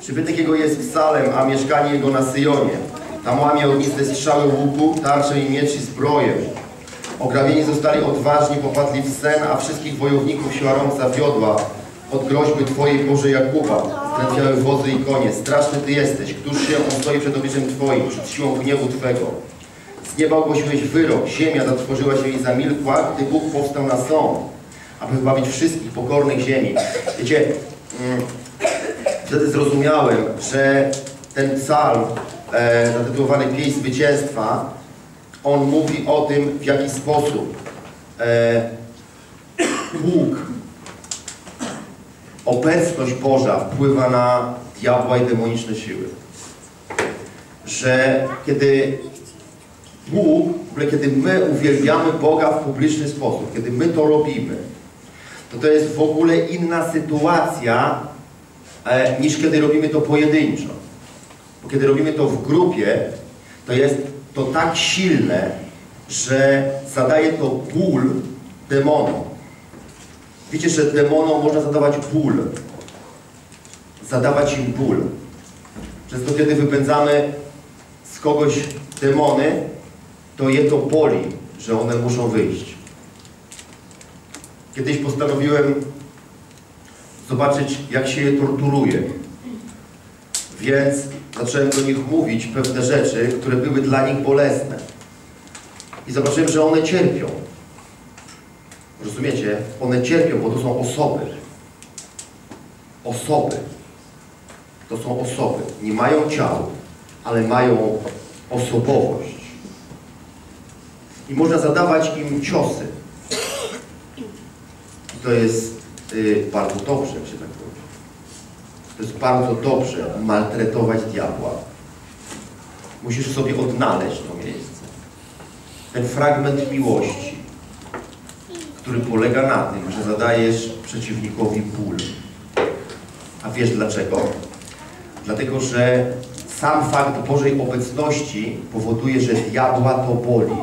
Przybytek jego jest w Salem, a mieszkanie jego na Syjonie. Tam łamie ogniste strzały łuku, tarcze i miecz i zbroję. Ograbieni zostali odważni, popadli w sen, a wszystkich wojowników siła rąk zawiodła. Od groźby Twojej Boże Jakuba strętwiały wozy i konie. Straszny Ty jesteś, któż się on stoi przed obliczem Twoim, przed siłą gniewu Twego. Z nieba ogłosiłeś wyrok, ziemia zatworzyła się i zamilkła, gdy Bóg powstał na sąd, aby wybawić wszystkich pokornych ziemi. Wiecie, mm, wtedy zrozumiałem, że ten psalm e, zatytułowany Pieśń Zwycięstwa, on mówi o tym, w jaki sposób e, Bóg, obecność Boża wpływa na diabła i demoniczne siły. Że kiedy Bóg, w ogóle kiedy my uwielbiamy Boga w publiczny sposób, kiedy my to robimy, to to jest w ogóle inna sytuacja niż kiedy robimy to pojedynczo. Bo kiedy robimy to w grupie, to jest to tak silne, że zadaje to ból demonom. Wiecie, że demonom można zadawać ból. Zadawać im ból. Przez to, kiedy wypędzamy z kogoś demony, to je to boli, że one muszą wyjść. Kiedyś postanowiłem zobaczyć, jak się je torturuje. Więc zacząłem do nich mówić pewne rzeczy, które były dla nich bolesne. I zobaczyłem, że one cierpią. Rozumiecie? One cierpią, bo to są osoby. Osoby. To są osoby. Nie mają ciał, ale mają osobowość. I można zadawać im ciosy. I to jest bardzo dobrze, jak się tak robi. To jest bardzo dobrze maltretować diabła. Musisz sobie odnaleźć to miejsce. Ten fragment miłości, który polega na tym, że zadajesz przeciwnikowi ból. A wiesz dlaczego? Dlatego, że sam fakt Bożej obecności powoduje, że diabła to boli.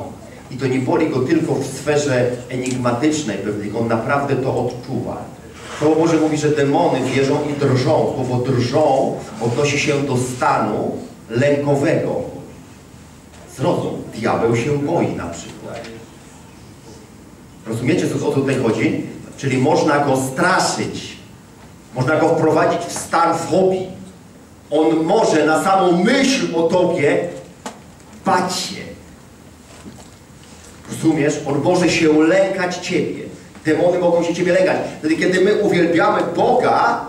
I to nie boli go tylko w sferze enigmatycznej pewnej, on naprawdę to odczuwa. Słowo Boże mówi, że demony wierzą i drżą. Słowo drżą odnosi się do stanu lękowego. Zrozum, diabeł się boi na przykład. Rozumiecie, co o co tutaj chodzi? Czyli można go straszyć. Można go wprowadzić w stan fobii. On może na samą myśl o Tobie bać się. Rozumiesz? On może się lękać Ciebie. Demony mogą się Ciebie lękać. Wtedy, kiedy my uwielbiamy Boga,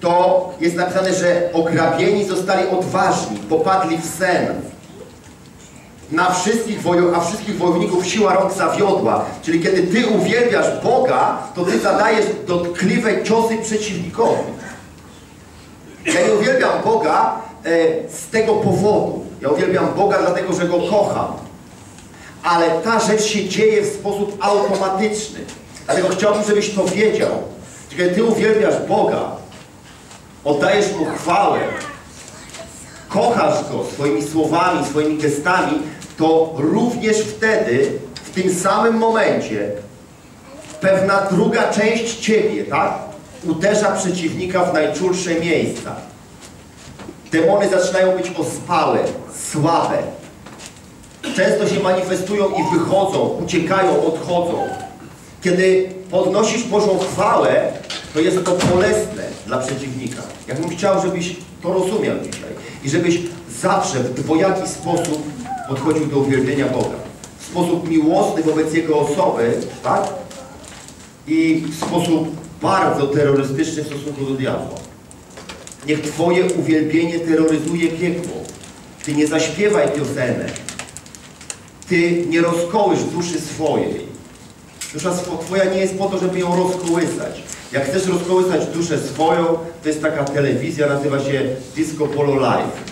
to jest napisane, że ograbieni zostali odważni, popadli w sen. Na wszystkich wojo- a wszystkich wojowników siła rąk zawiodła. Czyli kiedy Ty uwielbiasz Boga, to Ty zadajesz dotkliwe ciosy przeciwnikowi. Ja nie uwielbiam Boga e, z tego powodu. Ja uwielbiam Boga dlatego, że Go kocham. Ale ta rzecz się dzieje w sposób automatyczny. Dlatego chciałbym, żebyś to wiedział. Kiedy Ty uwielbiasz Boga, oddajesz Mu chwałę, kochasz Go swoimi słowami, swoimi gestami, to również wtedy, w tym samym momencie, pewna druga część Ciebie, tak? Uderza przeciwnika w najczulsze miejsca. Demony zaczynają być ospałe, słabe. Często się manifestują i wychodzą, uciekają, odchodzą. Kiedy podnosisz Bożą chwałę, to jest to bolesne dla przeciwnika. Ja bym chciał, żebyś to rozumiał dzisiaj. I żebyś zawsze w dwojaki sposób podchodził do uwielbienia Boga. W sposób miłosny wobec Jego osoby, tak? I w sposób bardzo terrorystyczny w stosunku do diabła. Niech Twoje uwielbienie terroryzuje piekło. Ty nie zaśpiewaj piosenek. Ty nie rozkołysz duszy swojej. Dusza Twoja nie jest po to, żeby ją rozkołysać. Jak chcesz rozkołysać duszę swoją, to jest taka telewizja, nazywa się Disco Polo Live.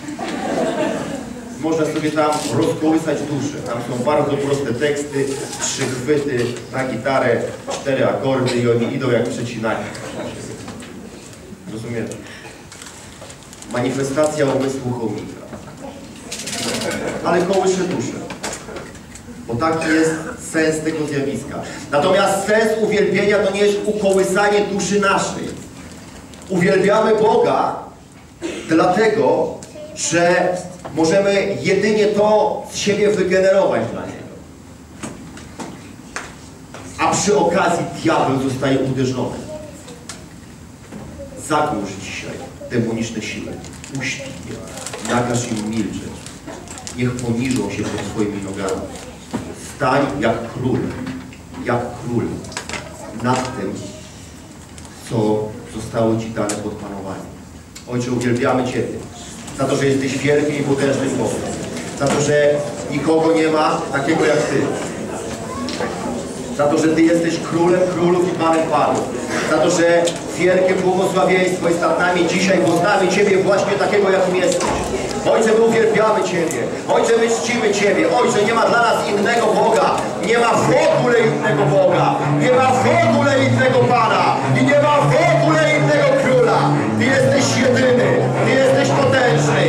Można sobie tam rozkołysać duszę. Tam są bardzo proste teksty, trzy chwyty na gitarę, cztery akordy i oni idą jak przecinani. Rozumiecie? Manifestacja umysłu chomika. Ale kołysze duszę. Bo taki jest sens tego zjawiska. Natomiast sens uwielbienia to nie jest ukołysanie duszy naszej. Uwielbiamy Boga dlatego, że możemy jedynie to z siebie wygenerować dla Niego. A przy okazji diabeł zostaje uderzony. Zagłusz dzisiaj demoniczne siły. Uśpij je. Nakaż im milczeć. Niech poniżą się pod Twoimi nogami. Stań jak król, jak król nad tym, co zostało Ci dane pod panowanie. Ojcze, uwielbiamy Ciebie za to, że jesteś wielkim i potężnym Bogiem. Za to, że nikogo nie ma takiego jak Ty. Za to, że Ty jesteś królem królów i panem panów. Za to, że wielkie błogosławieństwo jest nad nami dzisiaj, bo znamy Ciebie właśnie takiego, jakim jesteś. Ojcze, my uwielbiamy Ciebie. Ojcze, my czcimy Ciebie. Ojcze, nie ma dla nas innego Boga. Nie ma w ogóle innego Boga. Nie ma w ogóle innego Pana. I nie ma w ogóle innego Króla. Ty jesteś jedyny. Ty jesteś potężny.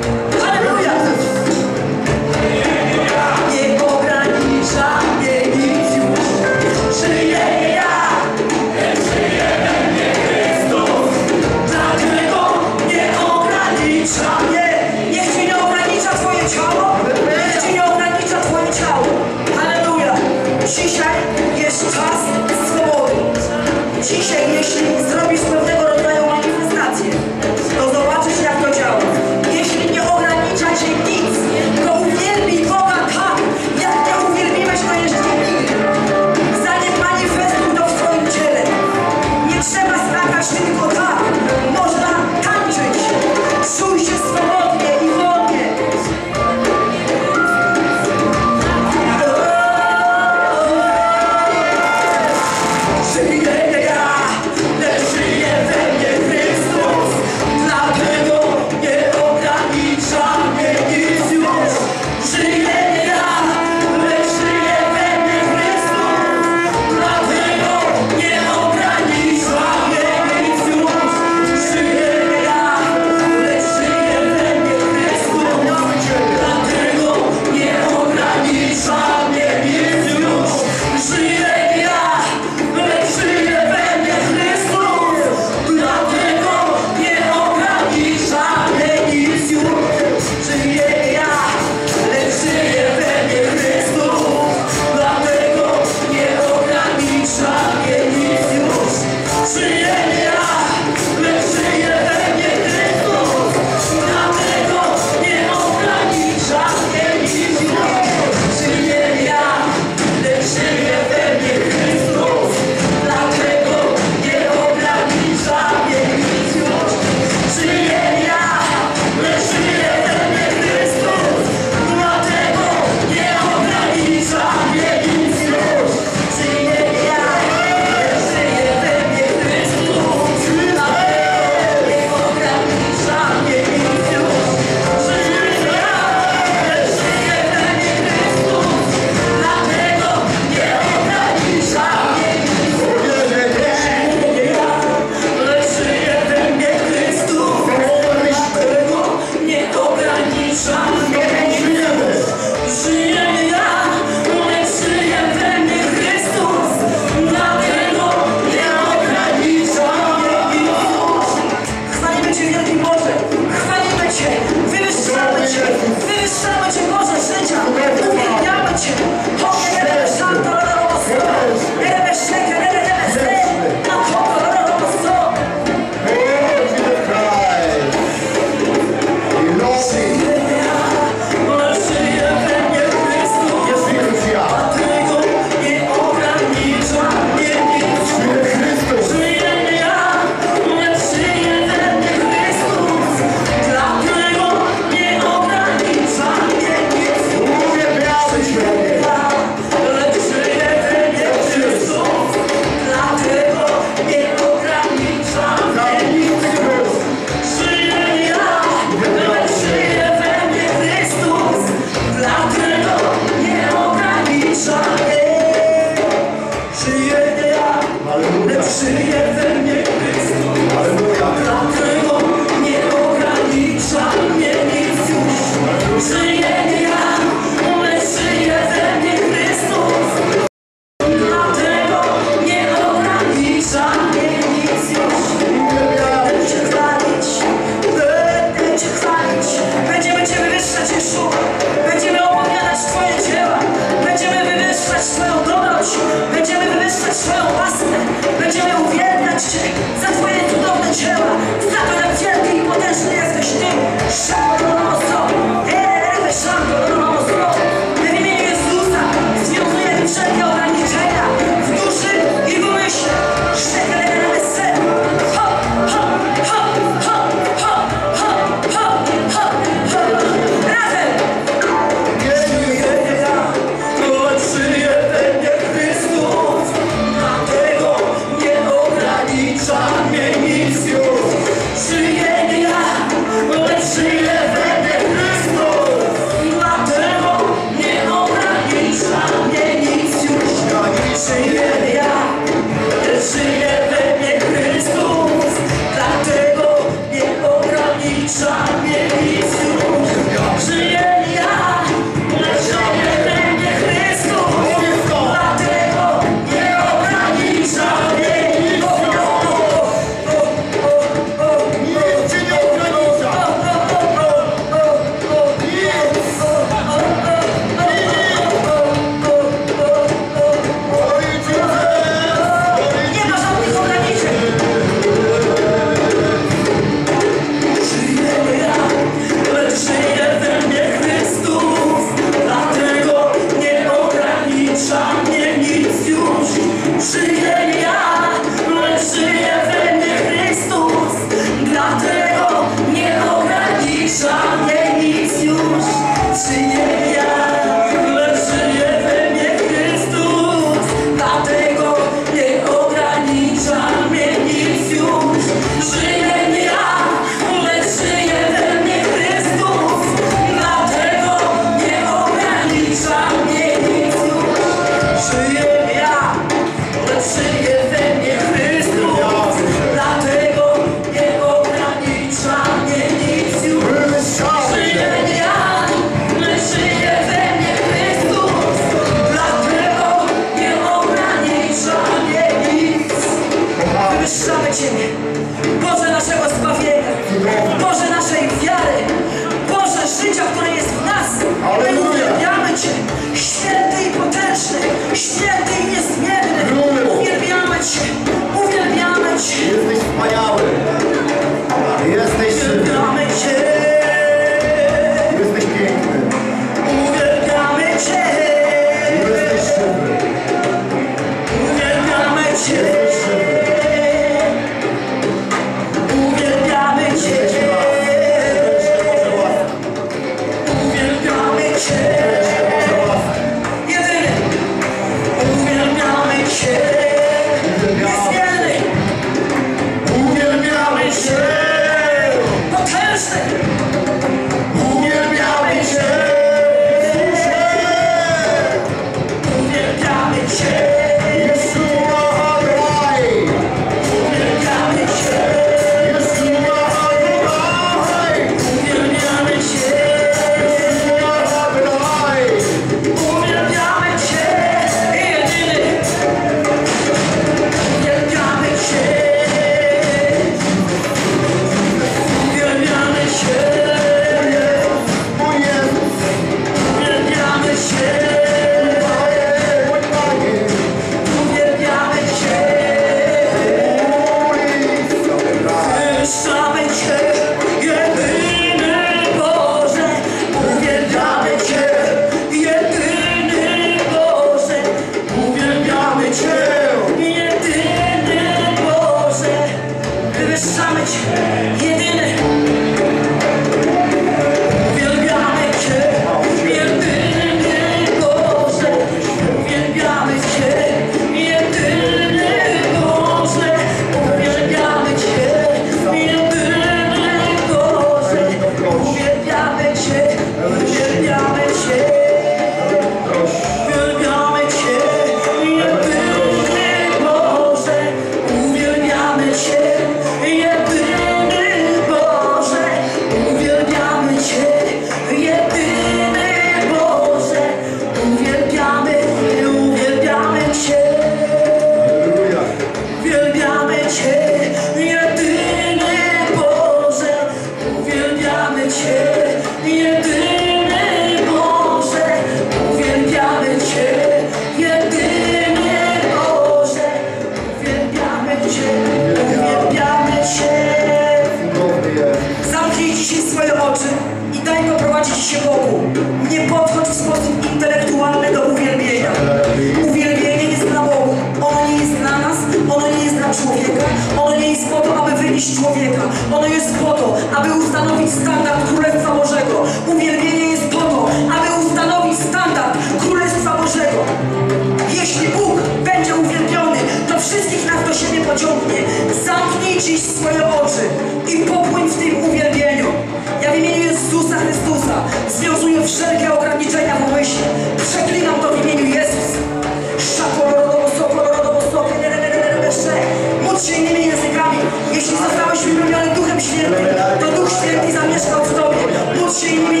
Módl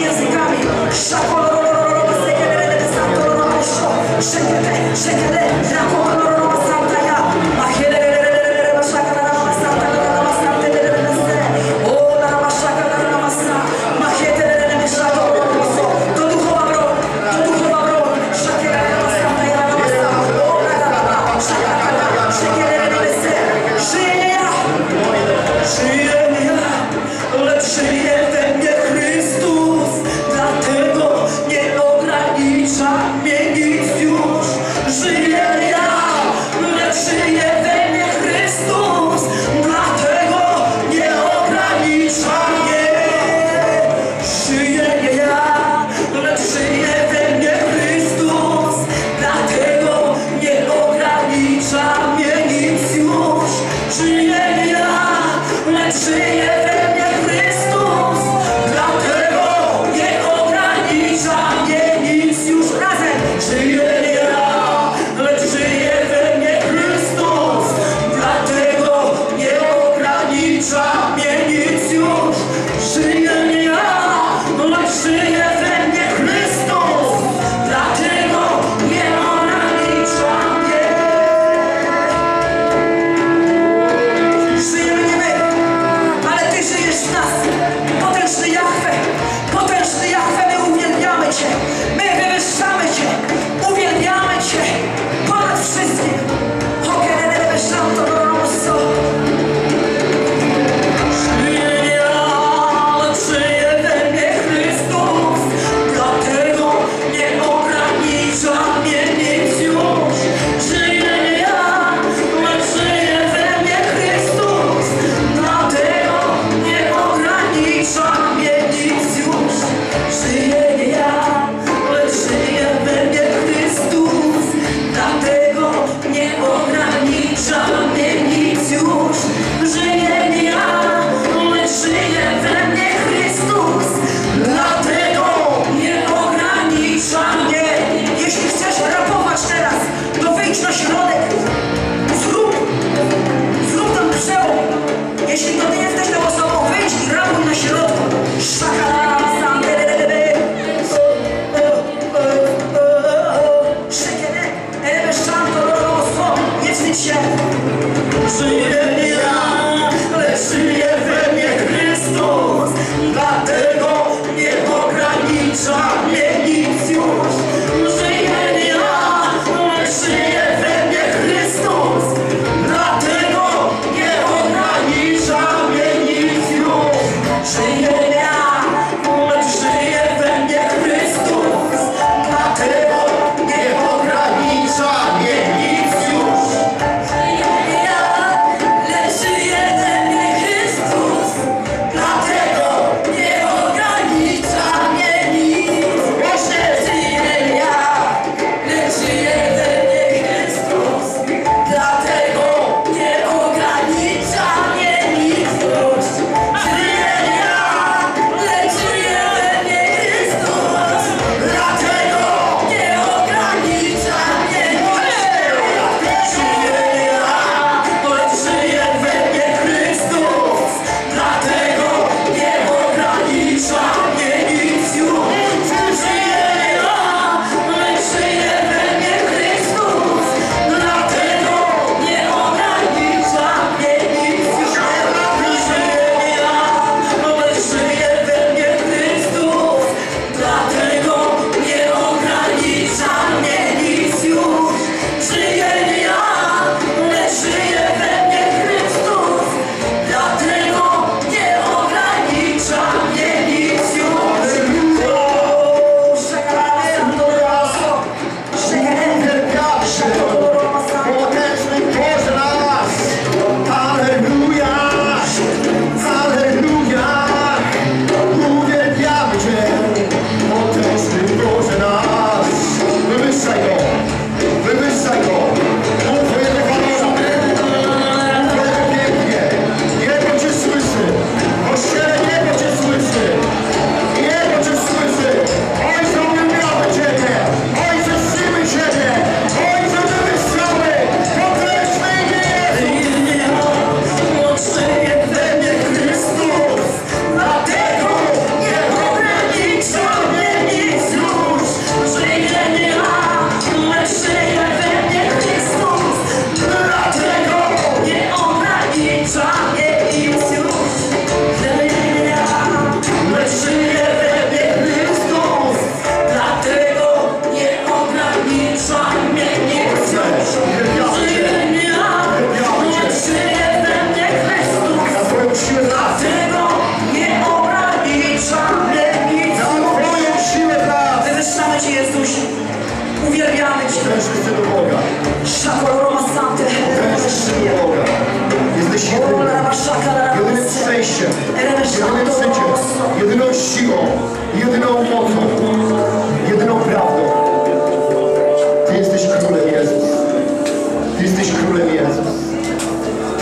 się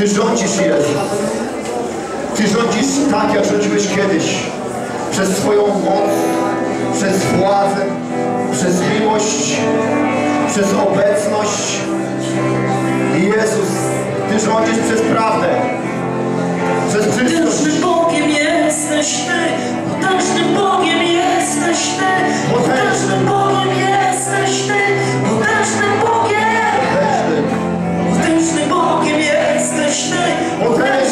Ty rządzisz, Jezu. Ty rządzisz tak, jak rządziłeś kiedyś. Przez swoją moc, przez władzę, przez miłość, przez obecność. Jezus, Ty rządzisz przez prawdę. Przez Chrystus. Potężnym Bogiem jesteś Ty. Potężnym Bogiem jesteś Ty. Potężnym Bogiem jesteś Ty. Potężnym Bogiem. Potężnym Bogiem Krishna, O Krishna.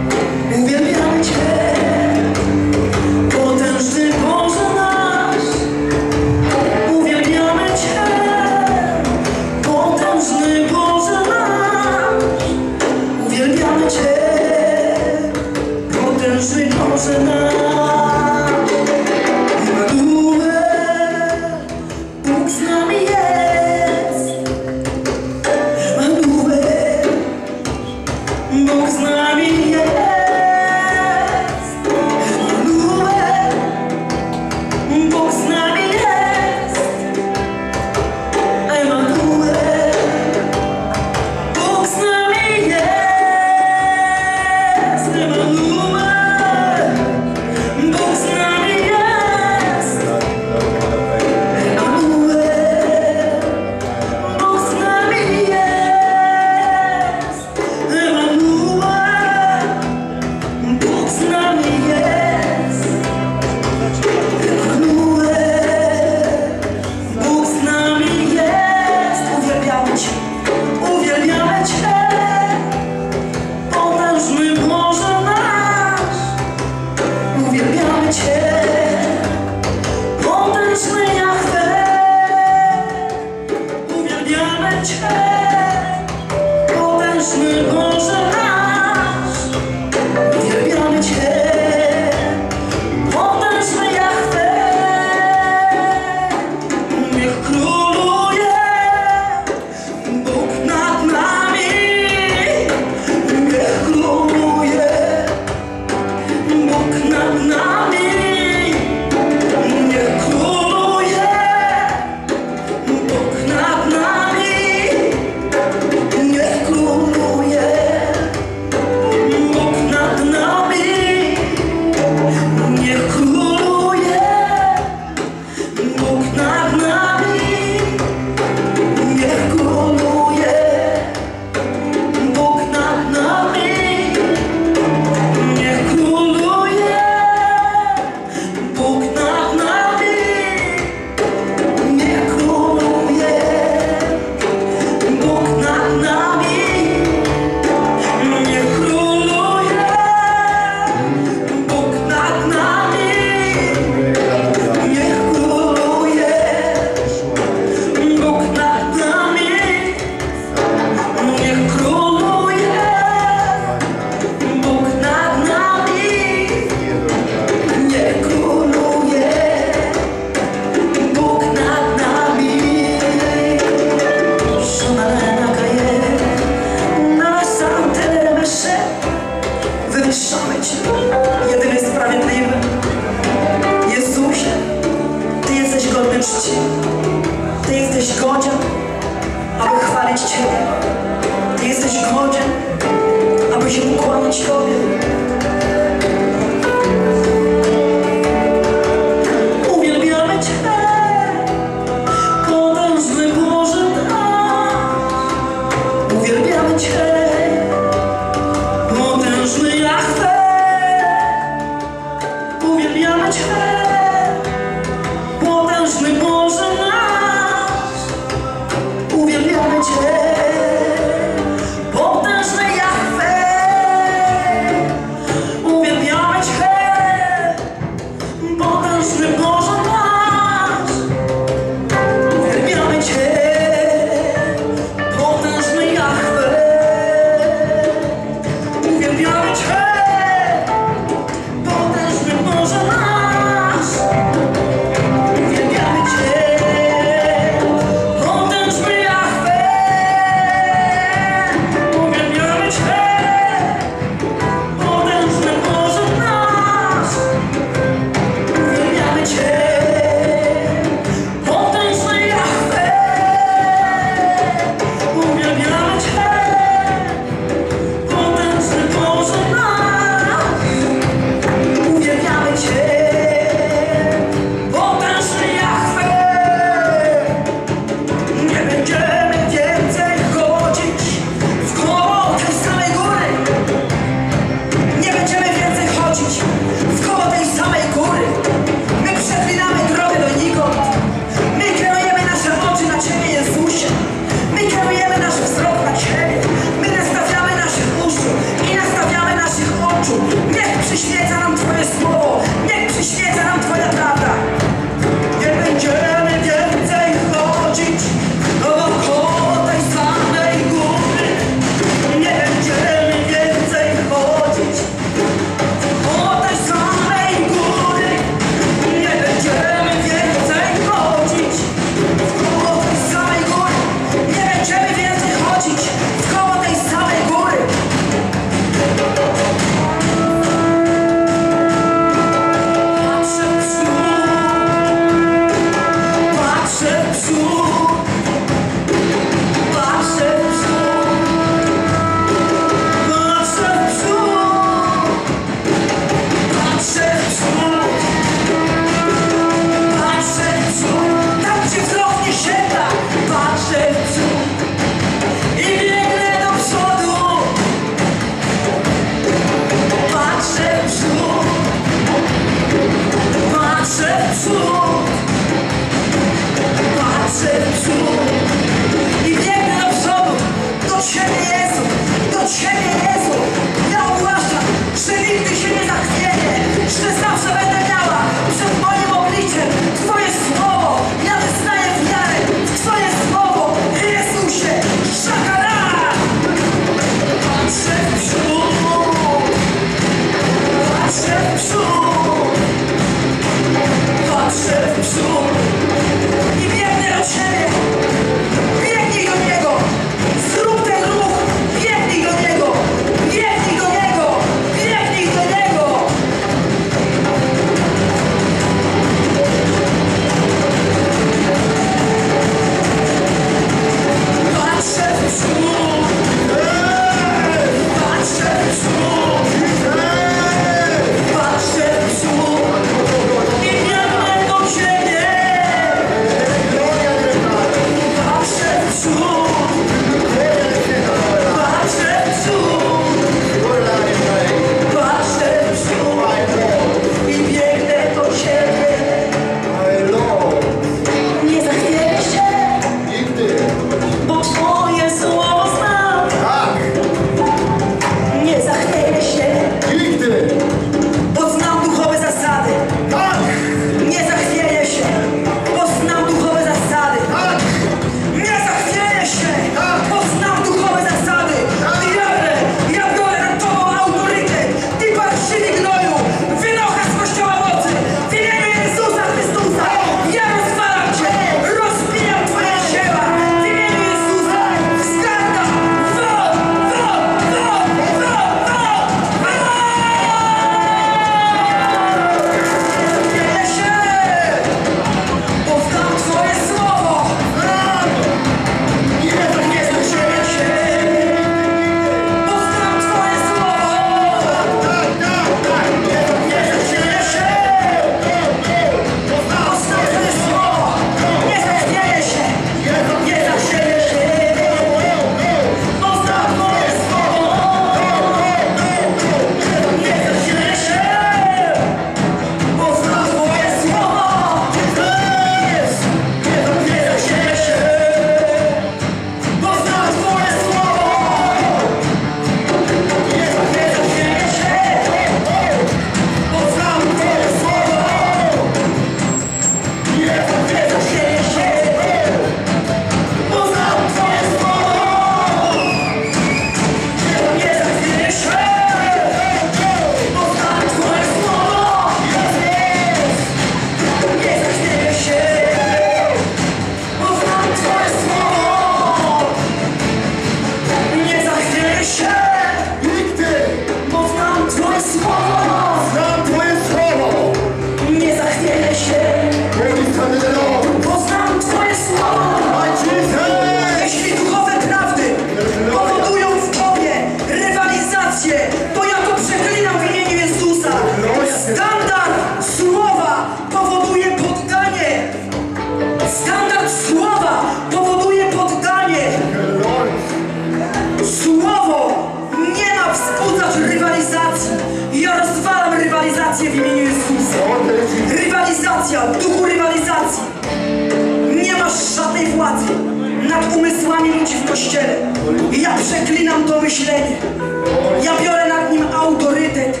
Ja biorę nad nim autorytet.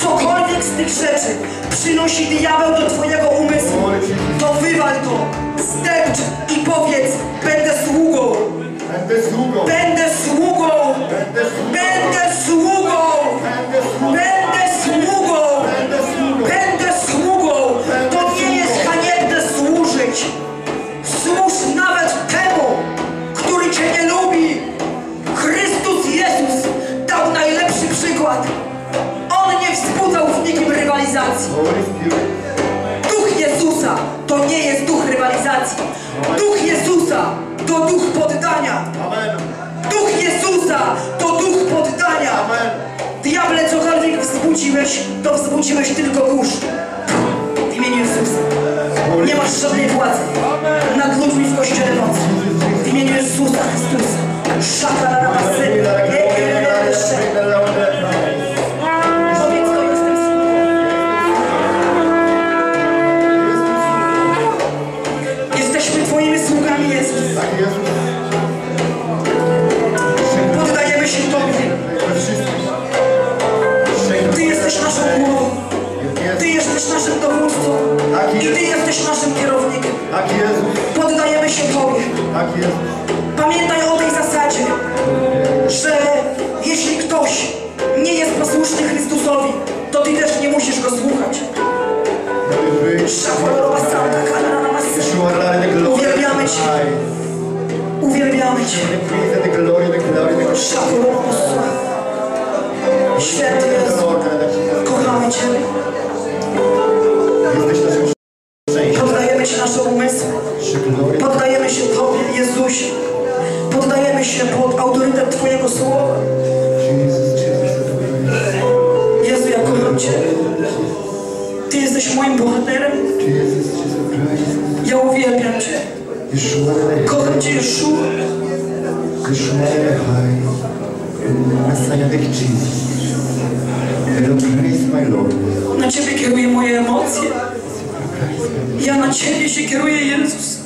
Cokolwiek z tych rzeczy przynosi diabeł do twojego umysłu, to wywal to, zdepcz i powiedz, będę sługą, Będę sługą. będę sługą, będę sługą, będę sługą, będę sługą. To nie jest haniebne służyć. Rywalizacji. Duch Jezusa to nie jest duch rywalizacji. Duch Jezusa to duch poddania. Duch Jezusa to duch poddania. Diable, cokolwiek wzbudziłeś, to wzbudziłeś tylko kurz. W imieniu Jezusa. Nie masz żadnej władzy nad ludźmi w Kościele mocy. W imieniu Jezusa Chrystusa. Szakalarabasy. Powiedz Tak Jezus. Poddajemy się Tobie. Tak Jezus. Pamiętaj o tej zasadzie, że jeśli ktoś nie jest posłuszny Chrystusowi, to Ty też nie musisz Go słuchać. Uwielbiamy Cię. Uwielbiamy Cię. Święty Jezu, kochamy Cię. Poddajemy się nasze umysły. Poddajemy się Tobie, Jezusie. Poddajemy się pod autorytet Twojego słowa. Jezu, ja kocham Cię. Ty jesteś moim bohaterem. Ja uwielbiam Cię. Kocham Cię, Jeszua. Na Ciebie kieruję moje emocje. Ja na Ciebie się kieruję, Jezus.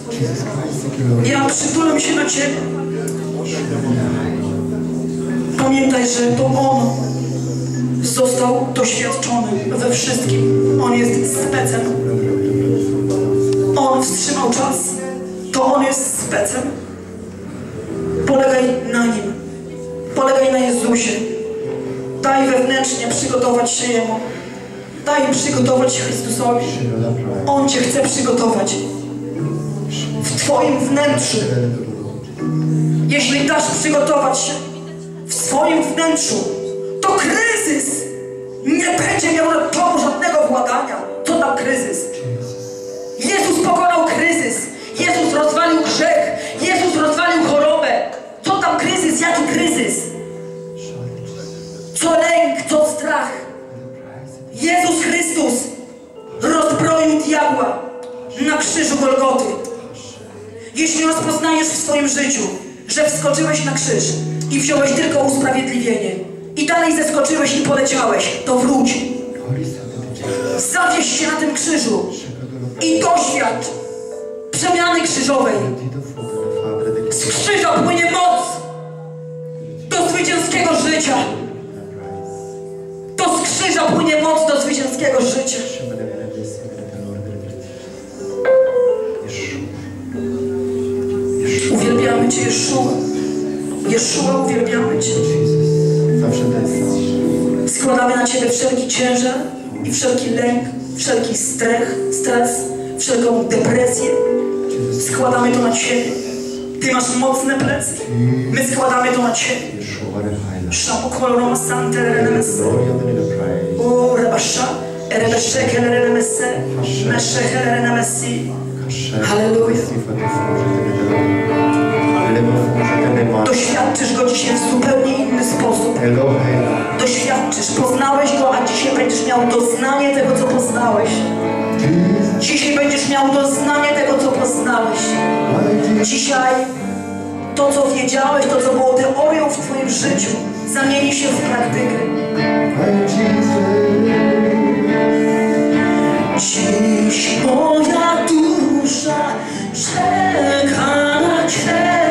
Ja przytulam się do Ciebie. Pamiętaj, że to On został doświadczony we wszystkim. On jest specem. On wstrzymał czas. To On jest specem. Polegaj na Nim. Polegaj na Jezusie. Daj wewnętrznie przygotować się Jemu. Daj przygotować się Chrystusowi. On Cię chce przygotować. W Twoim wnętrzu. Jeśli dasz przygotować się w swoim wnętrzu, to kryzys nie będzie miał nad Tobą żadnego władania. Co tam kryzys? Jezus pokonał kryzys. Jezus rozwalił grzech. Jezus rozwalił chorobę. Co tam kryzys? Jaki kryzys? Co lęk, co strach? Jezus Chrystus rozbroił diabła na krzyżu Golgoty. Jeśli rozpoznajesz w swoim życiu, że wskoczyłeś na krzyż i wziąłeś tylko usprawiedliwienie i dalej zeskoczyłeś i poleciałeś, to wróć. Zawieź się na tym krzyżu i doświadcz przemiany krzyżowej. Z krzyża płynie moc do zwycięskiego życia. To z krzyża płynie moc do zwycięskiego życia. Uwielbiamy Cię, Jeszua. Jeszua, uwielbiamy Cię. Składamy na Ciebie wszelki ciężar i wszelki lęk, wszelki strech, stres, wszelką depresję. Składamy to na Ciebie. Ty masz mocne plecy. My składamy to na Ciebie. Yeshua, the high. Szamokoloroma sante renemes. Glory and the praise. O, rebasza, erebeszeke renemese, meszeke renemesi. Halleluja. Doświadczysz Go dzisiaj w zupełnie inny sposób. Doświadczysz, poznałeś Go, a dzisiaj będziesz miał doznanie tego, co poznałeś. Dzisiaj będziesz miał doznanie tego, co poznałeś. Dzisiaj to, co wiedziałeś, to, co było teorią w Twoim życiu, zamieni się w praktykę. Dziś moja dusza czeka na Ciebie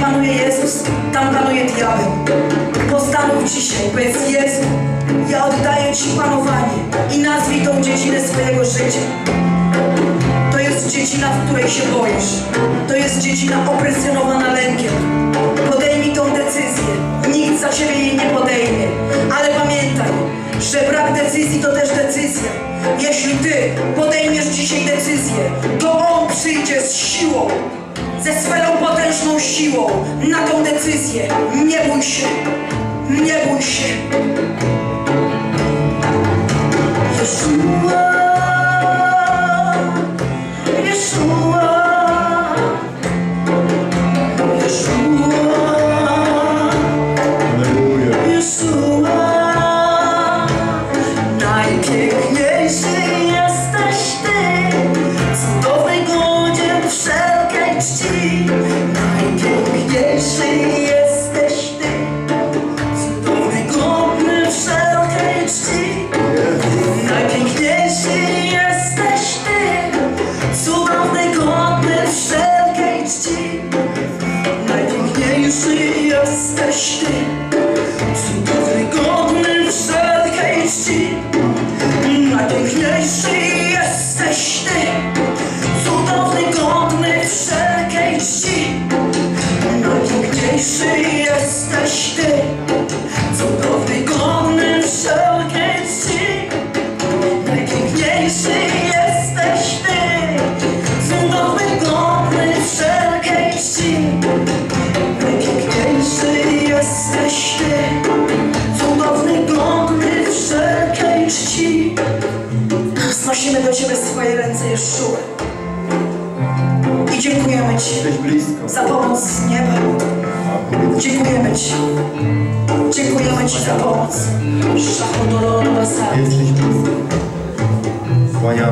panuje Jezus, tam panuje diabeł. Postanów dzisiaj, powiedz Jezu, ja oddaję Ci panowanie i nazwij tą dziecinę swojego życia. To jest dziecina, w której się boisz. To jest dziecina opresjonowana lękiem. Podejmij tą decyzję. Nikt za siebie jej nie podejmie. Ale pamiętaj, że brak decyzji to też decyzja. Jeśli Ty podejmiesz dzisiaj decyzję, to On przyjdzie z siłą ze swoją potężną siłą na tą decyzję. Nie bój się, nie bój się.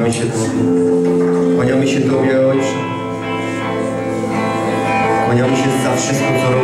Kłaniamy się Tobie. Kłaniamy się Tobie, Ojcze. Kłaniamy się za wszystko, co robisz.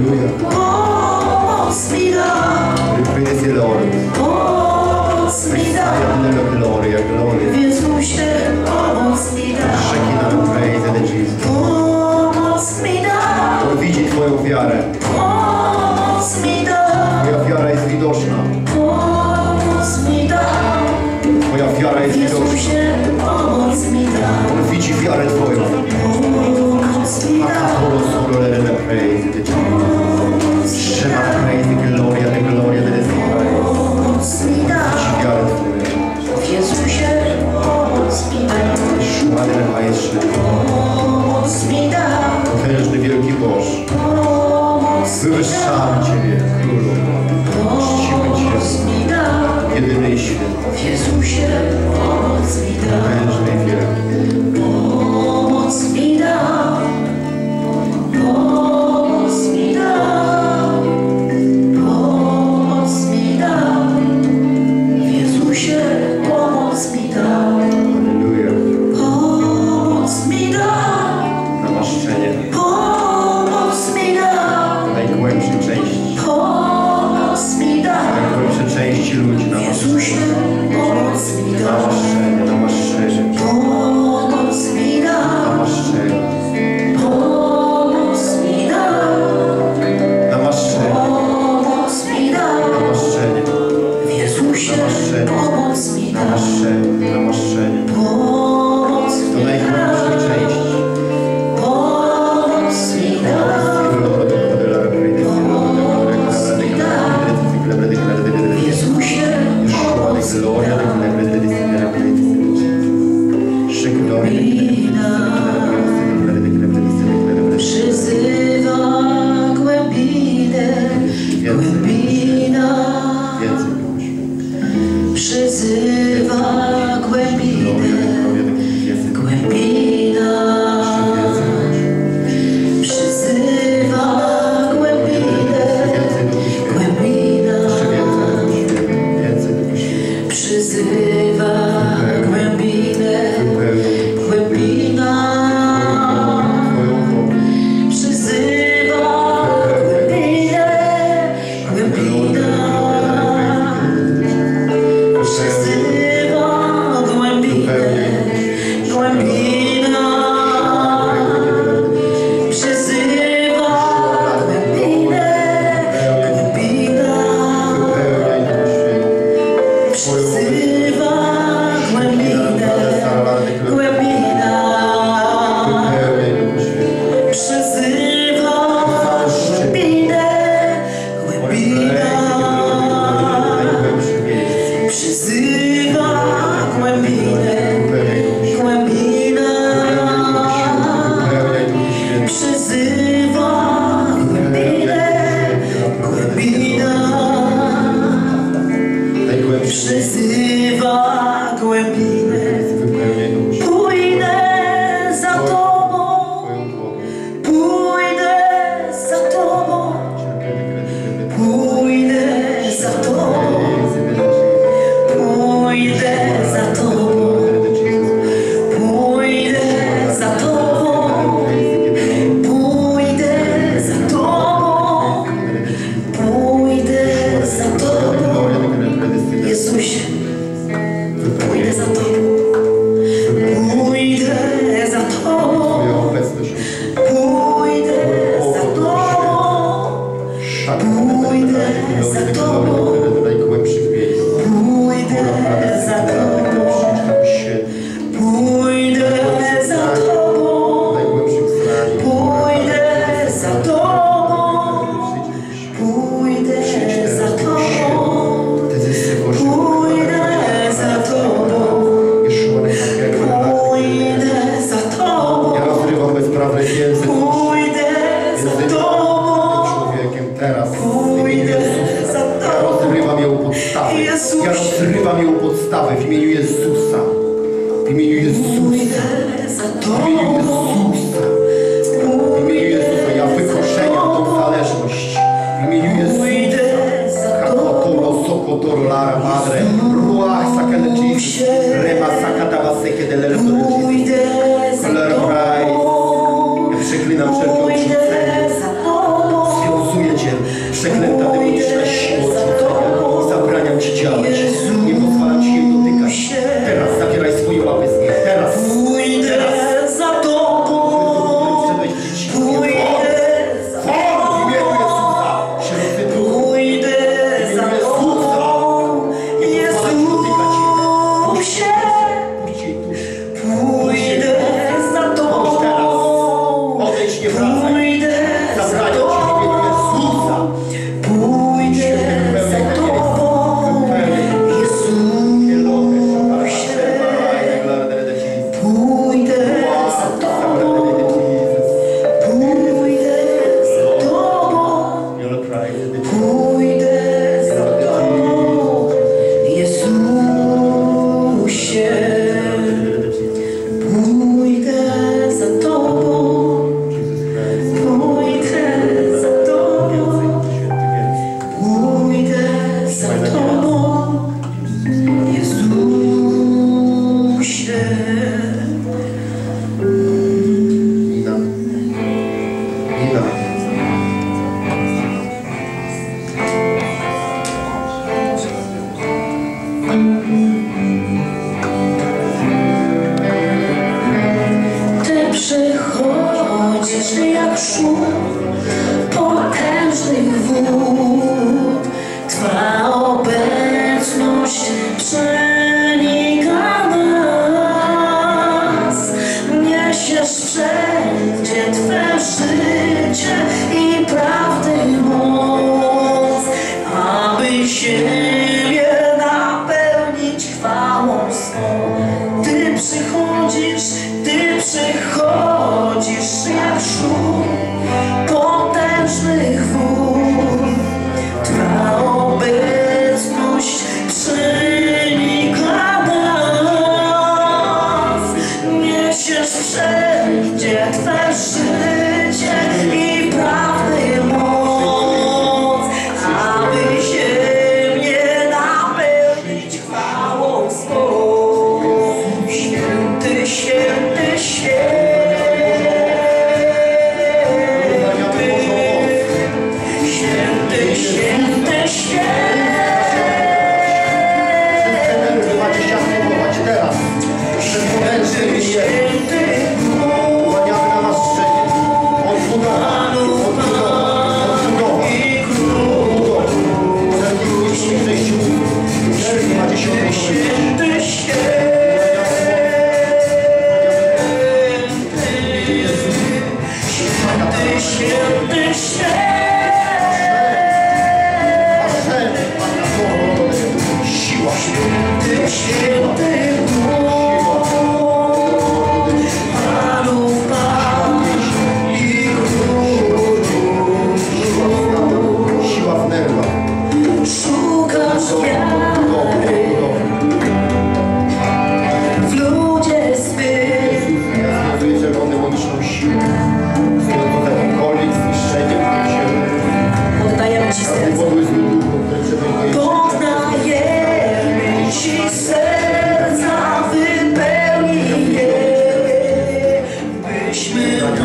Aleluya. Du finns i Lord. Messiah, the glory, glory. Shekina, praise the Jesus. On widzi Twoją wiarę. Twoja wiara jest widoczna. Twoja wiara jest widoczna. On widzi wiarę Twoją. wieczny Potężny wielki Boż. Wywyższamy Ciebie Królu. Czcimy Cię Jedyny i w Jezusie pomoc mi dał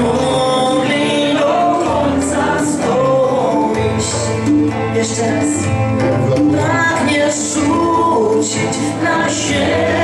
mogli do końca. Jeszcze raz. Pragniesz rzucić na siebie.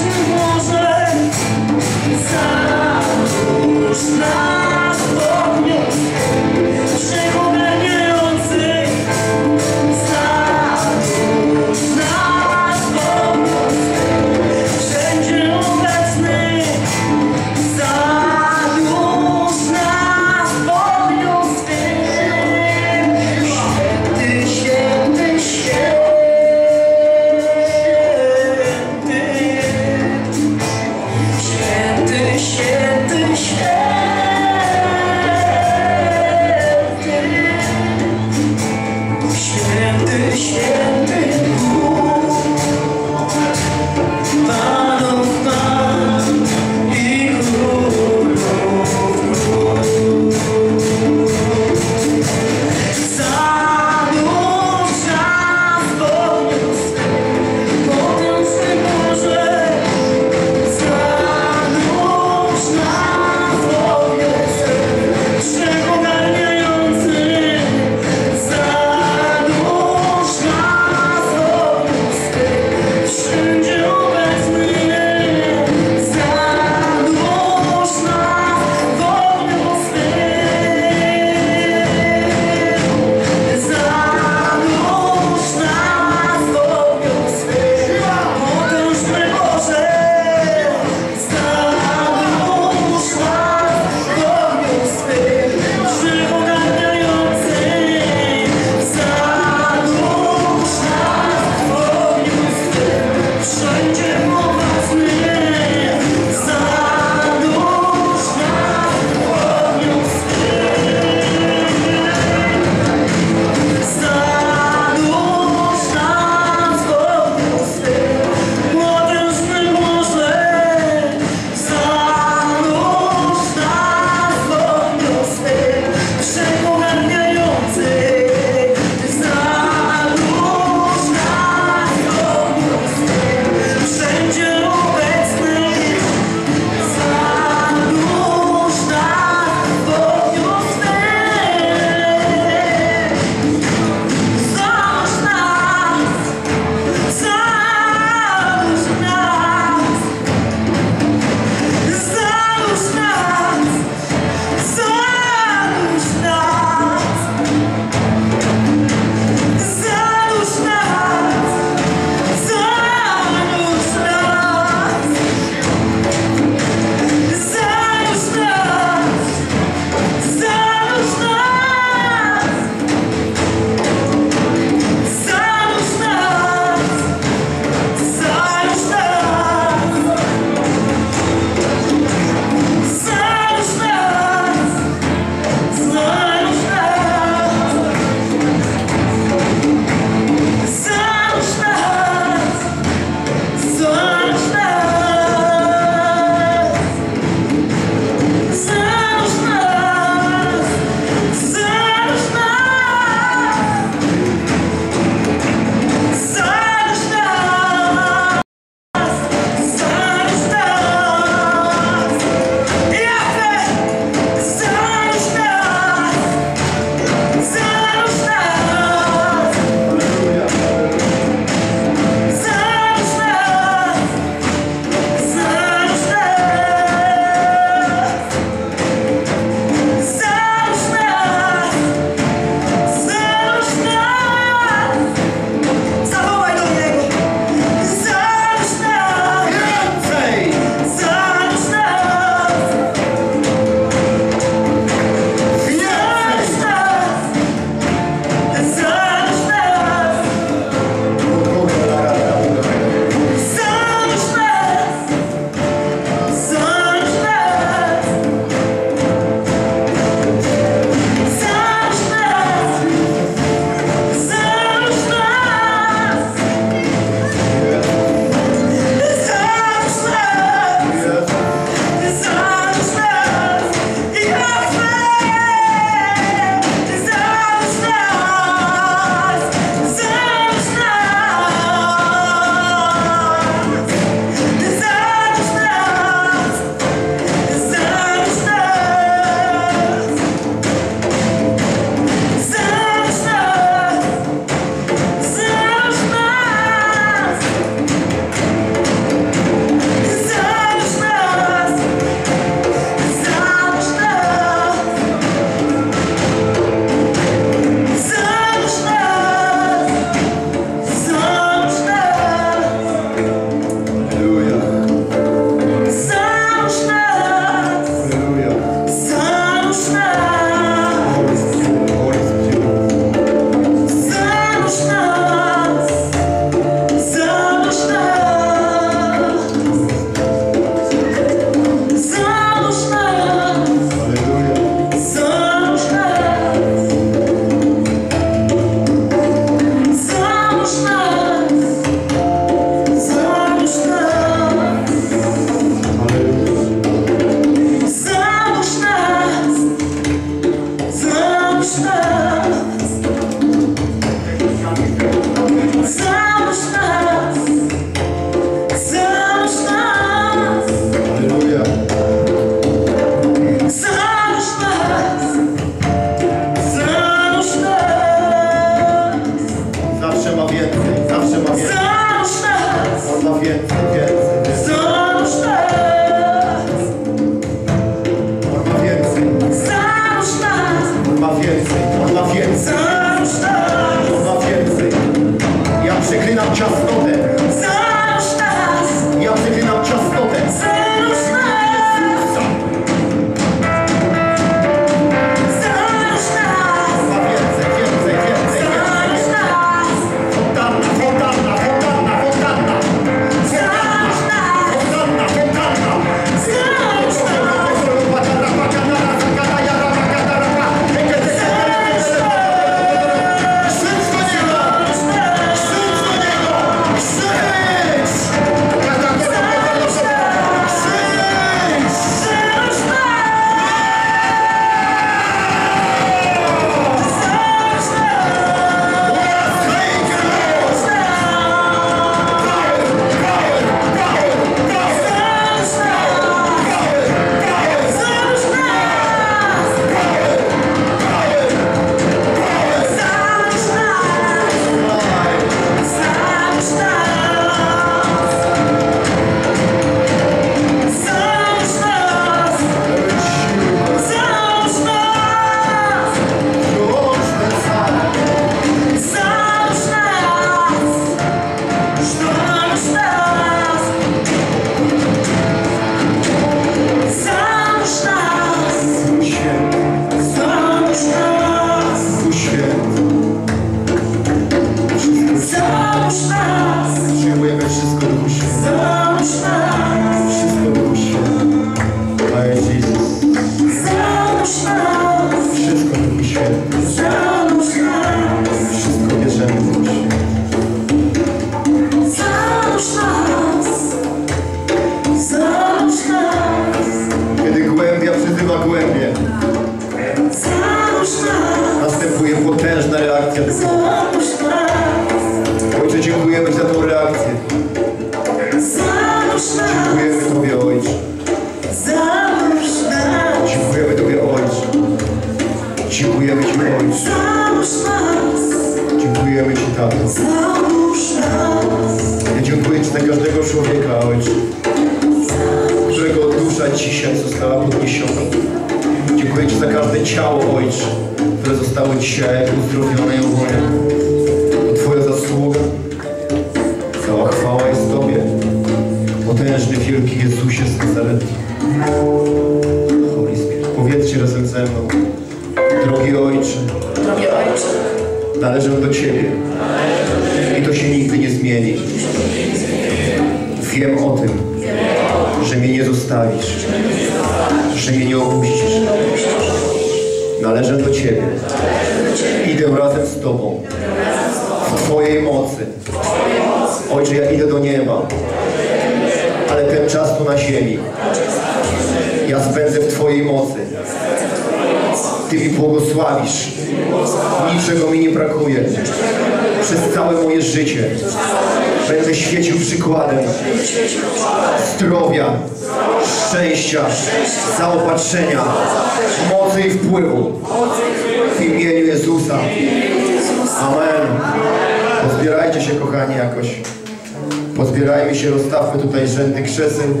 is